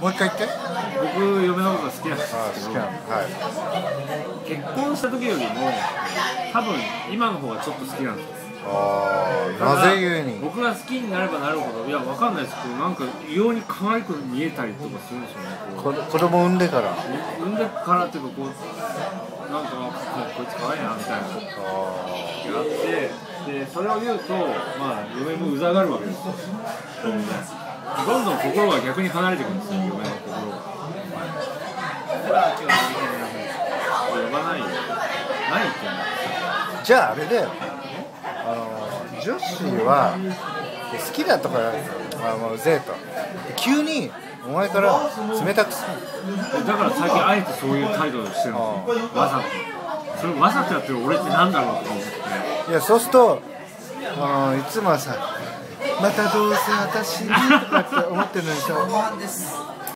もう一回言って。僕嫁のことが好きなんですけどはい結婚した時よりも多分今の方がちょっと好きなんですよ。ああなぜゆえに。僕が好きになればなるほどいやわかんないです。けどなんか異様に可愛く見えたりとかするんですよね子供産んでから。あ産んでからっていうかこうなんかあこいつ可愛いなみたいな。あってでそれを言うとまあ嫁もうざがるわけですよどんどん心が逆に離れていくんですよ嫁の心が呼ばないよ何言ってじゃああれだよ。あの女子は好きだとかあもううぜえと。急にお前から冷たくする。だから最近あえてそういう態度をしてるんですよわざと。それわざとやってる俺ってなんだろうと思って。いやそうするとあのいつもはさまたどうせ私にって思ってるのにさ。